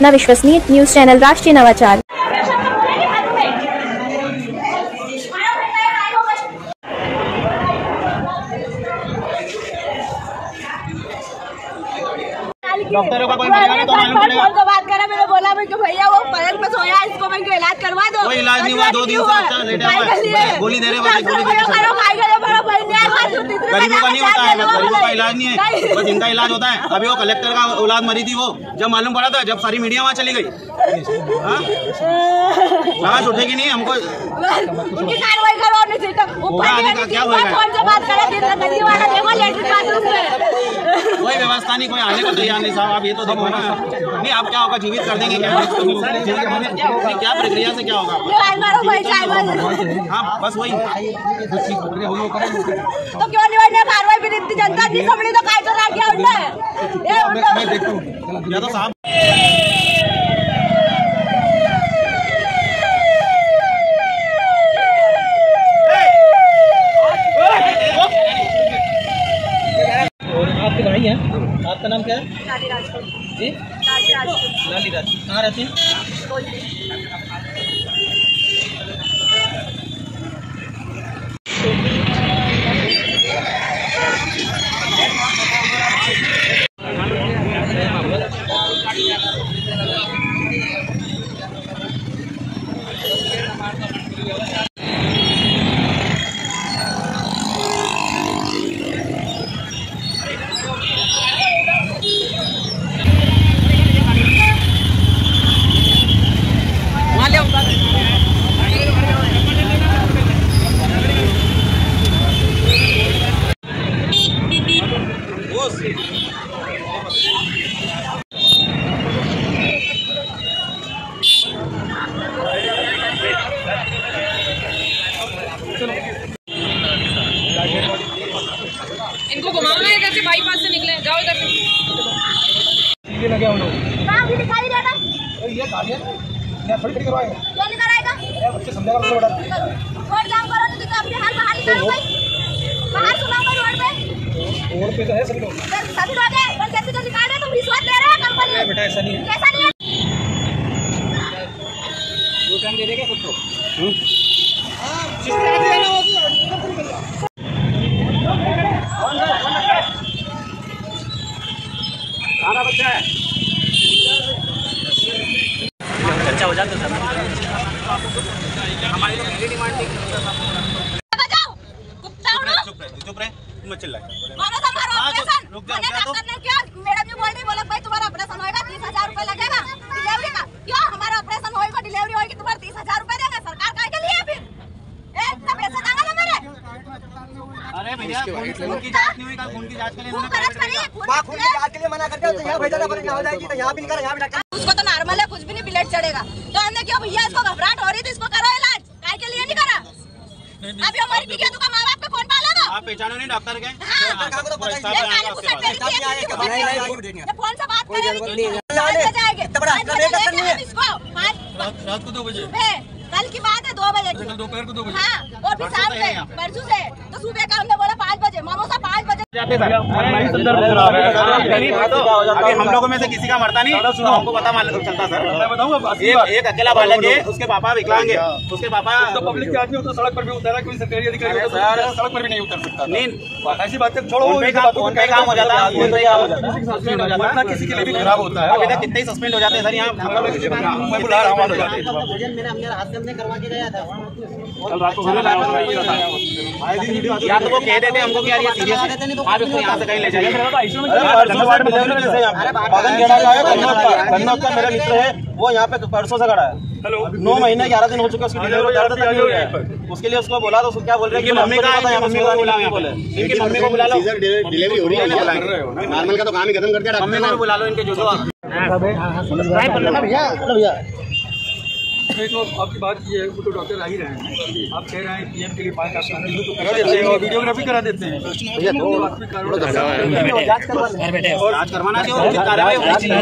अपना विश्वसनीय news channel राष्ट्रीय नवाचार। डॉक्टरों का कोई तो बात करा मैंने बोला भाई कि भैया वो पलंग पे सोया मैं इलाज करवा दो। कोई इलाज नहीं हुआ, दो दिन से अच्छा लेटा है। गोली दे रहे हैं, गोली दे रहे हैं। बड़ा तीसरे गरीबों का नहीं होता है गरीबों का इलाज नहीं है। बस इनका इलाज होता है अभी वो कलेक्टर का औलाद मरी थी वो जब मालूम पड़ा था जब सारी मीडिया वहाँ चली गई। हाँ? लाश उठेगी नहीं हमको उनकी कार्रवाई करो नहीं तो ऊपर होगा, का क्या होएगा? फ़ोन से बात करा दिन गंदी वाला देखो लेटरिन बाथरूम में कोई व्यवस्था नहीं कोई आने को तैयार नहीं साहब आप ये तो देखो ना। नहीं आप क्या होगा जीवित कर देंगे क्या? क्या प्रक्रिया से क्या होगा? हाँ बस वही। तो क्यों कार्रवाई जनता नहीं समझी तो काय उनने। या तो साहब आपके भाई हैं? आपका नाम क्या है? जी? लाली राज कहाँ रहते हैं इनको घुमाओ ना इधर से बाईपास से निकले जाओ इधर से कहाँ भी दिखाई देना क्यों नहीं कराएगा? रोड जाम करो तो अपने हाल बाहर निकालो भाई। बाहर सुनाओ रोड पे। रोड पे तो है सभी लोग। सभी लोग हैं पर जैसे जो निकाल रहे तुम रिश्वत ले रहे हो कंपनी? बेटा ऐसा नहीं है। कैसा नहीं है। दो टाइम दे देगा तरह चर्चा हो। मत चिल्लाए तो हाँ, तो ऑपरेशन रुक जाओ, क्या तो? डॉक्टर ने क्या मैडम जी बोल रही बोला भाई तुम्हारा ऑपरेशन होएगा तीस हज़ार रुपए लगेगा। डिलीवरी का क्यों? हमारा ऑपरेशन होएगा डिलीवरी होएगी तुम्हारा तीस हज़ार रुपए देगा सरकार काय के लिए फिर ए इतना पैसा देगा ना मेरे अरे भैया खून खून की जाँच नहीं हुई कल खून की जाँच के लिए खून इन्होंने खर्च private करिए भेजा। खून खर्च के लिए मना करते हो तो यहाँ भेजा ना हो जाएगी तो यहाँ भी नहीं यहाँ भी डॉक्टर उसको तो नॉर्मल है कुछ भी नहीं ब्लड चढ़ेगा। तो हमने क्यों भैया इसको घबराहट हो रही थी इसको करो इलाज काय के लिए नहीं करा? अभी हमारी तो माँ बाप पालेगा आप पहचानो नहीं डॉक्टर के हाँ। तो। पेड़ की नहीं, नहीं, एक नहीं, चीज़ नहीं, ये फ़ोन से बात करेंगे। रात को दो बजे। कल की बात है दो बजे दोपहर को दो बजे। हाँ और फिर परसों शाम से में यहाँ। पे। परसों से तो सुबह का हमने बोला पाँच बजे। मामोसा पाँच बजे जाते सर। अभी हम लोगों में से किसी का मरता नहीं तो हमको पता मालूम चलता सर। एक एक अकेला बालक है उसके पापा विकलांग है। उसके पापा पब्लिक के आदमी हो तो सड़क पर भी उतरा कोई सरकारी अधिकारी हो तो सड़क पर भी नहीं उतर सकता। नहीं। ऐसी बातें छोड़ो काम हो जाता है। हो। है हो। है किसी के लिए भी खराब होता है। अभी तक कितने सस्पेंड हो जाते हैं सर यहाँ? मैं बुला रहा हूँ या तो वो कह देते हमको कि यार ये सीरियस है? आप इसको यहाँ से कहीं ले जाइए। कन्नौज का मेरा मित्र है वो यहाँ पे परसों से खड़ा है। नौ महीने ग्यारह दिन हो चुके उसकी डिलीवरी ज़्यादा तक नहीं हुई है। उसके लिए उसको बोला तो उसको क्या बोल रहे हैं मम्मी का बोला लो। डिलीवरी हो रही है नॉर्मल का तो काम ही खत्म कर दिया मम्मी को बुला लो इनके जो जो नहीं तो आपकी बात ये है वो तो डॉक्टर आ ही रहे हैं। आप कह रहे हैं पीएम के लिए तो करा देते हैं और वीडियोग्राफी करा देते हैं। आपकी कार्रवाई जाँच करवाना चाहिए कार्रवाई होनी चाहिए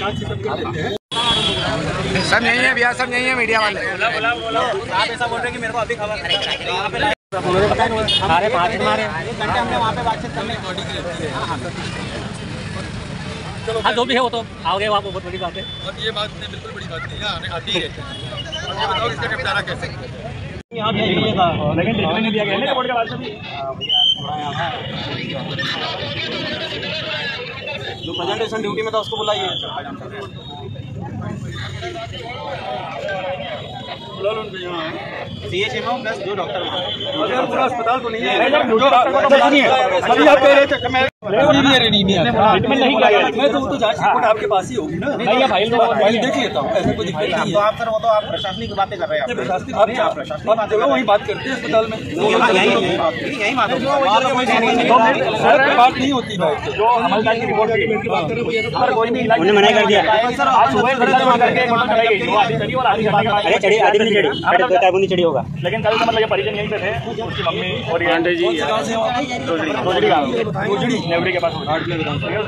जाँच सब कर देते हैं। सब यही है भैया सब यही है मीडिया वाले। आप ऐसा बोल रहे हैं कि मेरे को अभी खबर पाँच मारे एक घंटे हमने वहाँ पे बातचीत करने चलो हाँ जो भी है वो तो आ गए वहाँ बहुत बड़ी बात है। अब ये बात नहीं बिल्कुल बड़ी बात नहीं है आती है अब ये बताओ इसका निपटारा कैसे? यहाँ भेजने था लेकिन ट्रीटमेंट नहीं दिया गया है ना बोर्ड के बाद से भी जो प्रेजेंटेशन ड्यूटी में था उसको बुलाइए। पूरा अस्पताल तो नहीं है तो तो आपके पास ही होगी ना देख लेता हूँ ऐसी कोई तो है तो बातें कर रहे हैं वहीं बात करते हैं अस्पताल में यहीं बात बात नहीं होती जो सर आज सुबह मतलब अरे चढ़ी आधी भी नहीं चढ़ी। दो टाइम नहीं चढ़ी होगा। लेकिन कल से मतलब ये परिजन यहीं पे थे उसकी मम्मी और आंटी जी। नेवड़ी के पास उसका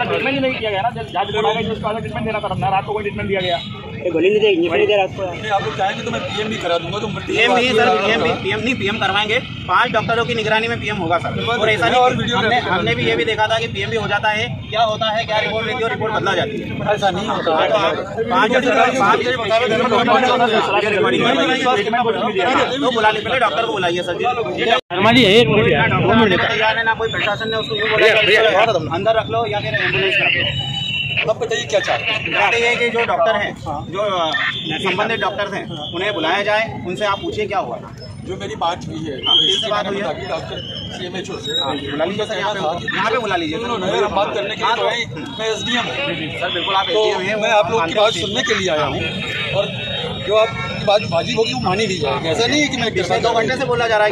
ट्रीटमेंट नहीं किया गया ना। रिपोर्ट आ गई तो अलग ट्रीटमेंट देना था ना रात को कोई ट्रीटमेंट दिया गया। गोली नहीं देगी नहीं दे रहा आप लोग चाहेंगे तो मैं पीएम भी करा दूँगा तो पीएम भी सर पीएम भी पीएम नहीं पीएम करवाएँगे। पाँच डॉक्टरों की निगरानी में पीएम होगा सर। और ऐसा नहीं वीडियो हमने भी ये भी देखा था कि पीएम भी हो जाता है। क्या होता है क्या रिपोर्ट रहती है रिपोर्ट बदला जाती है। ऐसा नहीं होता। तो आप तो बुला पहले डॉक्टर को बुलाइए सर जी। शर्मा जी ना कोई प्रशासन ने उसको अंदर रख लो या फिर एंबुलेंस रख लो अब बताइए क्या चाहते हैं? चाहते हैं कि जो डॉक्टर हैं जो संबंधित डॉक्टर हैं उन्हें बुलाया जाए उनसे आप पूछिए क्या हुआ था। जो मेरी बात हुई है हाँ, तो इससे बात हुई है? सी एम डॉक्टर सीएमएचओ से हाँ, बुला लीजिए यहाँ पे बुला लीजिए सुनो ना यार हम बात करने के हाँ, लिए मैं एस डी एम हूँ। सर बिल्कुल आप तो हैं, मैं आप लोग की बात सुनने के लिए आया हूँ। और जो आपकी बात वाजिब होगी वो मानी भी जाएगी। ऐसा नहीं है कि मैं पिछले दो घंटे से बोला जा रहा है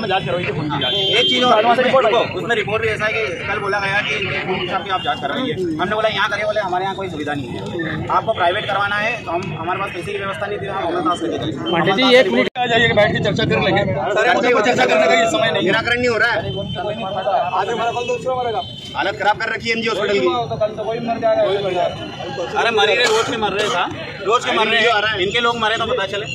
में। जाँच करवाई थी की जाँच। एक चीज़ और उसमें रिपोर्ट उसमें रिपोर्ट भी ऐसा है कि कल बोला गया कि की आप जाँच करवाइए। हमने बोला यहाँ करिए बोले हमारे यहाँ कोई सुविधा नहीं है। आपको प्राइवेट करवाना है तो हम हमारे पास पैसे की व्यवस्था नहीं थी हम अमरनाथ से लेके पांडे जी एक मिनट आ जाइए बैठ के चर्चा कर लेंगे। सारे चर्चा करने का ये समय नहीं निराकरण नहीं हो रहा है। आज हमारा कल दूसरा मरेगा हालत खराब कर रखी है एमजी हॉस्पिटल की। तो कल तो कोई मर जाएगा। अरे मर रहे रोज के मर रहे था रोज के मर रहे हैं। इनके लोग मरे तो पता चले।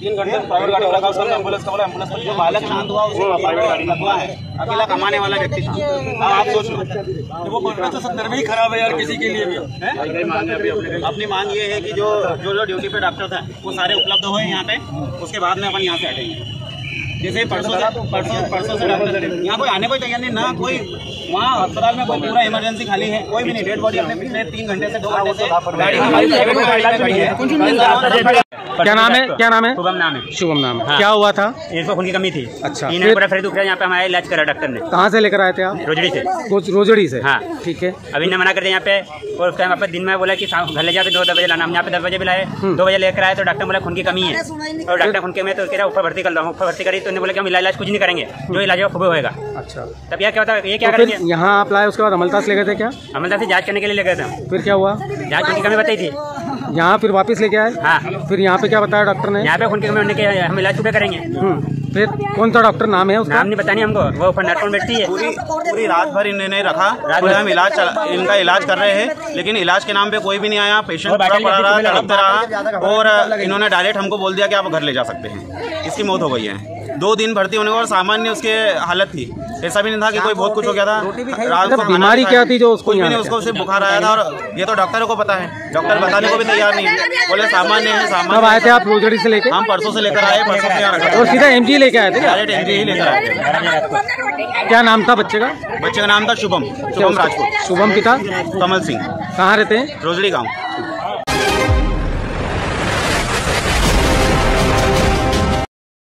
तीन घंटे प्राइवेट गाड़ी वाला का उसका एंबुलेंस का बोला एंबुलेंस का जो बालक शांत हुआ उसको प्राइवेट गाड़ी लगवा है। अकेला कमाने वाला व्यक्ति शांत अब आप सोच लो। वो बनना तो संदर्भ ही खराब है यार किसी के लिए भी। अपनी मांग ये है कि जो जो जो ड्यूटी पे डॉक्टर था वो सारे उपलब्ध हुए यहाँ पे। उसके बाद में अपन यहाँ से हटेंगे। जैसे परसों से परसों परसों से डॉक्टर यहाँ कोई आने कोई तैयार नहीं ना कोई वहाँ अस्पताल में कोई पूरा इमरजेंसी खाली है कोई भी नहीं डेड बॉडी अपने पिछले तीन घंटे से दो घंटे से गाड़ी हमारी प्राइवेट गाड़ी में खड़ी है क्या नाम है? क्या नाम है? शुभम नाम है। शुभम नाम है। क्या हुआ था? इसको खून की कमी थी। अच्छा, रहा है यहाँ पे हमारे इलाज करा डॉक्टर ने। कहाँ से लेकर आए थे आप? रोजड़ी से। रोज- रोजड़ी से? हाँ। ठीक है। अभी ने मना कर दिया यहाँ पे और उस टाइम यहाँ पे दिन में बोला कि घर ले जाते दो दस बजे लाना। हम यहाँ पे दस बजे भी लाए दो बजे लेकर आए तो डॉक्टर बोला खून की कमी है। और डॉक्टर खून की कमी है तो कह रहा ऊपर भर्ती कर लो ऊपर भर्ती करी तो उन्होंने बोला कि हम इलाज कुछ नहीं करेंगे। जो इलाज है खूब होएगा। अच्छा। तब यह क्या होता है ये क्या तो करेंगे? यहाँ आप लाए उसके बाद अमलतास ले गए थे क्या? अमलदार से जाँच करने के लिए ले गए थे फिर क्या हुआ? जाँच की कमी बताई थी। यहाँ फिर वापस लेके आए? हाँ। फिर यहाँ पे क्या बताया डॉक्टर ने? यहाँ पे खून की कमी होने के हम इलाज पूरे करेंगे। हम्म, फिर कौन सा डॉक्टर नाम है उसका? नाम नहीं बतानी हमको वो ऊपर नर्स बैठती है। पूरी पूरी रात भर इन्होंने रखा। पूरे हम इलाज इनका इलाज कर रहे हैं लेकिन इलाज के नाम पे कोई भी नहीं आया पेशेंट बाटल पड़ा रहा तड़पता रहा और इन्होंने डायरेक्ट हमको बोल दिया कि आप घर ले जा सकते हैं। इसकी मौत हो गई है। दो दिन भर्ती होने के और सामान्य उसके हालत थी। ऐसा भी नहीं था कि कोई बहुत कुछ हो गया था। रात को मतलब बीमारी क्या थी जो उसको कुछ नहीं उसको सिर्फ़ बुखार आया था और ये तो डॉक्टरों को पता है। डॉक्टर बताने को भी तैयार नहीं है। बोले सामान्य है कब आए थे आप रोजड़ी से लेके? हम परसों से लेकर आए परसों से यहाँ और सीधा एमजी लेके आए थे डायरेक्ट एंट्री ही लेकर आए थे। क्या नाम था बच्चे का? बच्चे का नाम था शुभम शुभम राजपूत। शुभम पिता? कमल सिंह। कहाँ रहते हैं? रोजड़ी गाँव।